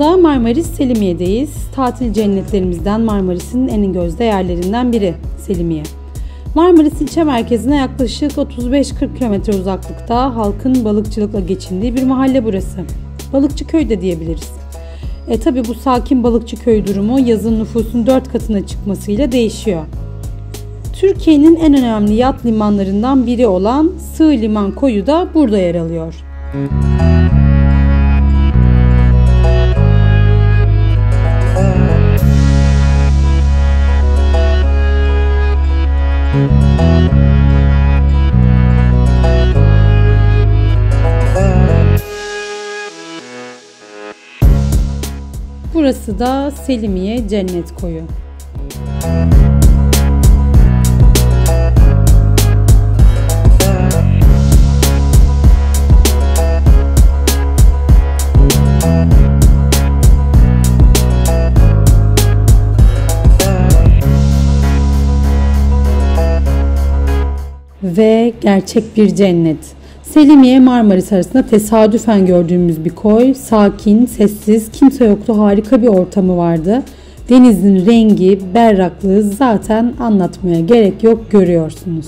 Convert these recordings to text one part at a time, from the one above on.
anda Marmaris Selimiye'deyiz. Tatil cennetlerimizden Marmaris'in en gözde yerlerinden biri Selimiye. Marmaris ilçe merkezine yaklaşık 35-40 km uzaklıkta halkın balıkçılıkla geçindiği bir mahalle burası. Balıkçı köy de diyebiliriz. E tabi bu sakin balıkçı köy durumu yazın nüfusun 4 katına çıkmasıyla değişiyor. Türkiye'nin en önemli yat limanlarından biri olan Sığ Liman Koyu da burada yer alıyor. Müzik Burası da Selimiye Cennet Koyu. Ve gerçek bir cennet. Selimiye Marmaris arasında tesadüfen gördüğümüz bir koy. Sakin, sessiz, kimse yoktu. Harika bir ortamı vardı. Denizin rengi, berraklığı zaten anlatmaya gerek yok görüyorsunuz.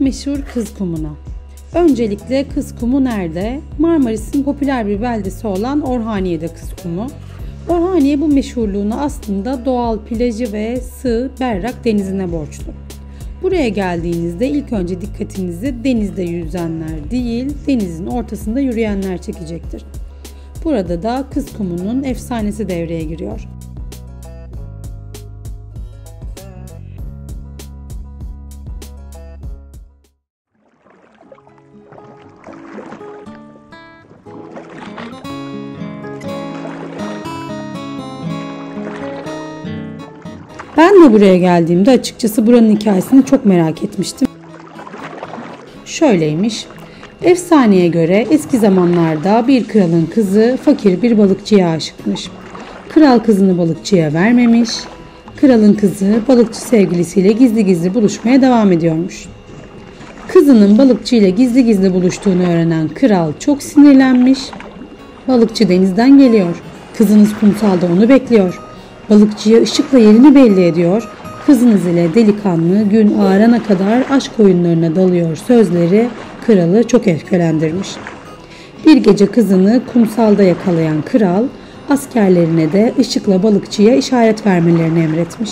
Meşhur Kız Kumu'na. Öncelikle Kız Kumu nerede? Marmaris'in popüler bir beldesi olan Orhaniye'de Kız Kumu. Orhaniye bu meşhurluğunu aslında doğal plajı ve sığ, berrak denizine borçlu. Buraya geldiğinizde ilk önce dikkatinizi denizde yüzenler değil, denizin ortasında yürüyenler çekecektir. Burada da Kız Kumu'nun efsanesi devreye giriyor. Ben de buraya geldiğimde açıkçası buranın hikayesini çok merak etmiştim. Şöyleymiş. Efsaneye göre eski zamanlarda bir kralın kızı fakir bir balıkçıya aşıkmış. Kral kızını balıkçıya vermemiş. Kralın kızı balıkçı sevgilisiyle gizli gizli buluşmaya devam ediyormuş. Kızının balıkçı ile gizli gizli buluştuğunu öğrenen kral çok sinirlenmiş. Balıkçı denizden geliyor. Kızınız kumsalda onu bekliyor. Balıkçıya ışıkla yerini belli ediyor. Kızınız ile delikanlı gün ağarana kadar aşk oyunlarına dalıyor sözleri kralı çok öfkelendirmiş. Bir gece kızını kumsalda yakalayan kral askerlerine de ışıkla balıkçıya işaret vermelerini emretmiş.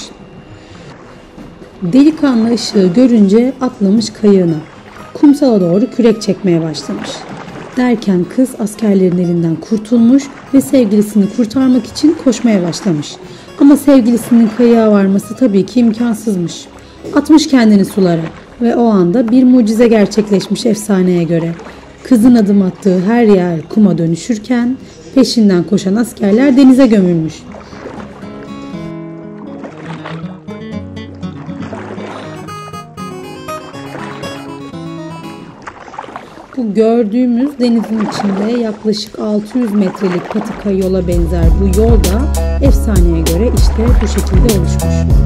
Delikanlı ışığı görünce atlamış kayığına. Kumsala doğru kürek çekmeye başlamış. Derken kız askerlerin elinden kurtulmuş ve sevgilisini kurtarmak için koşmaya başlamış. Ama sevgilisinin kayığa varması tabii ki imkansızmış. Atmış kendini sulara ve o anda bir mucize gerçekleşmiş efsaneye göre. Kızın adım attığı her yer kuma dönüşürken peşinden koşan askerler denize gömülmüş. Bu gördüğümüz denizin içinde yaklaşık 600 metrelik patika yola benzer bu yol da Efsaneye göre işte bu şekilde oluşmuş.